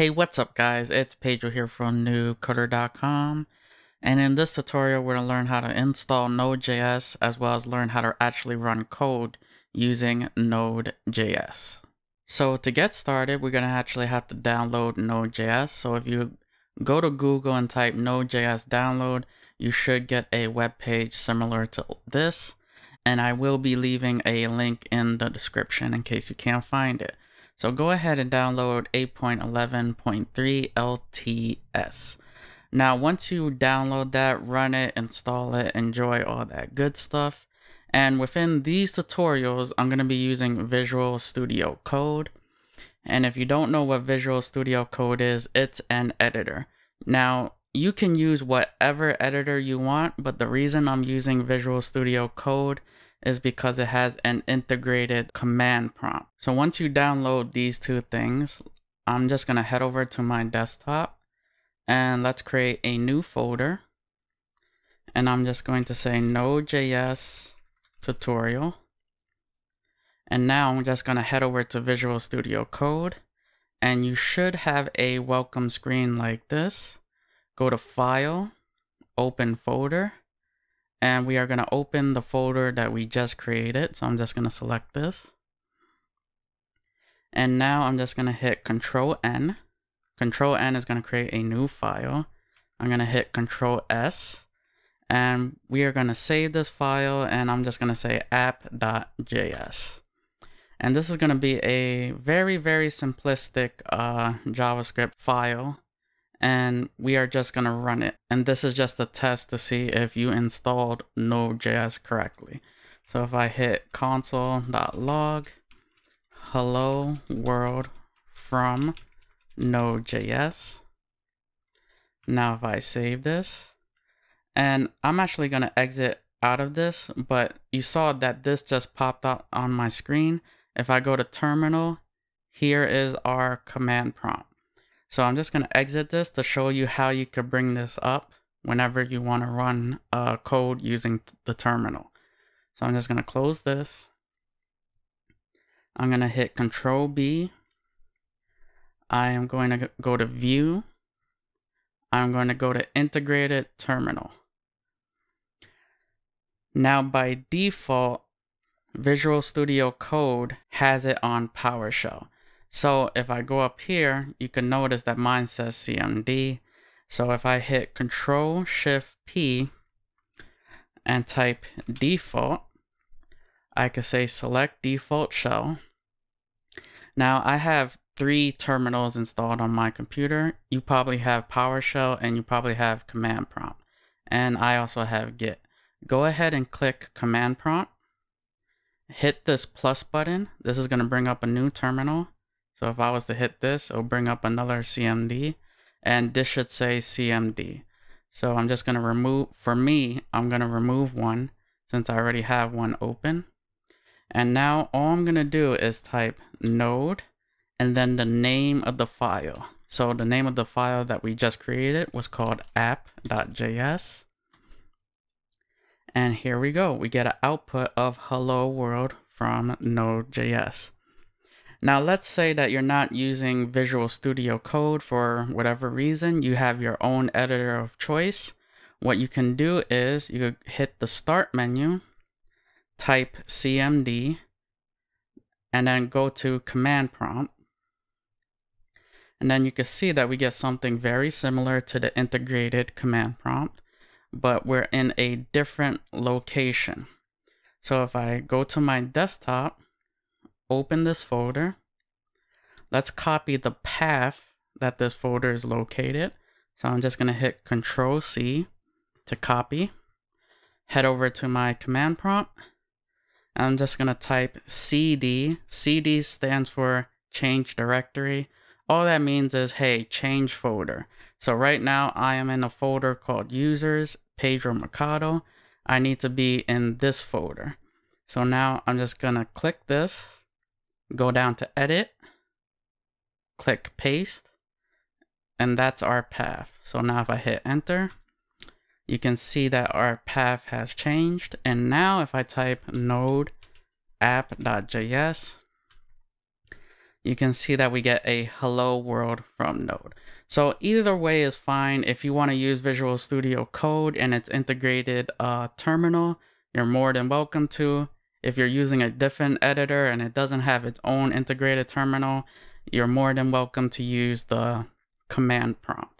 Hey, what's up guys? It's Pedro here from noobcoder.com and in this tutorial we're going to learn how to install Node.js as well as learn how to actually run code using Node.js. So to get started we're going to actually have to download Node.js. So if you go to Google and type Node.js download you should get a web page similar to this and I will be leaving a link in the description in case you can't find it. So go ahead and download 8.11.3 LTS. Now, once you download that, run it, install it, enjoy all that good stuff. And within these tutorials, I'm going to be using Visual Studio Code. And if you don't know what Visual Studio Code is, it's an editor. Now, you can use whatever editor you want, but the reason I'm using Visual Studio Code is because it has an integrated command prompt. So once you download these two things, I'm just going to head over to my desktop and let's create a new folder. And I'm just going to say Node.js tutorial. And now I'm just going to head over to Visual Studio Code and you should have a welcome screen like this. Go to File, Open Folder, and we are going to open the folder that we just created. So I'm just going to select this. And now I'm just going to hit Control N. Control N is going to create a new file. I'm going to hit Control S. And we are going to save this file and I'm just going to say app.js. And this is going to be a very, very simplistic uh, JavaScript file and we are just going to run it. And this is just a test to see if you installed Node.js correctly. So if I hit console.log hello world from Node.js. Now if I save this, and I'm actually going to exit out of this, but you saw that this just popped up on my screen. If I go to terminal, here is our command prompt. So I'm just going to exit this to show you how you could bring this up whenever you want to run uh, code using the terminal. So I'm just going to close this. I'm going to hit Control B. I am going to go to View. I'm going to go to Integrated Terminal. Now by default, Visual Studio Code has it on PowerShell. So if I go up here, you can notice that mine says CMD. So if I hit Control Shift P and type default, I could say select default shell. Now I have three terminals installed on my computer. You probably have PowerShell and you probably have command prompt. And I also have Git. Go ahead and click command prompt. Hit this plus button. This is going to bring up a new terminal. So if I was to hit this, it'll bring up another CMD and this should say CMD. So I'm just going to remove, for me, I'm going to remove one since I already have one open. And now all I'm going to do is type node and then the name of the file. So the name of the file that we just created was called app.js. And here we go. We get an output of hello world from Node.js. Now, let's say that you're not using Visual Studio Code for whatever reason, you have your own editor of choice. What you can do is you hit the Start menu, type CMD, and then go to Command Prompt. And then you can see that we get something very similar to the integrated command prompt, but we're in a different location. So if I go to my desktop, open this folder. Let's copy the path that this folder is located. So I'm just going to hit Control C to copy. Head over to my command prompt. I'm just going to type CD. CD stands for change directory. All that means is, hey, change folder. So right now I am in a folder called users, Pedro Mercado. I need to be in this folder. So now I'm just going to click this go down to edit, click paste, and that's our path. So now if I hit enter, you can see that our path has changed. And now if I type node app.js, you can see that we get a hello world from Node. So either way is fine. If you want to use Visual Studio Code and its integrated uh, terminal, you're more than welcome to. If you're using a different editor and it doesn't have its own integrated terminal, you're more than welcome to use the command prompt.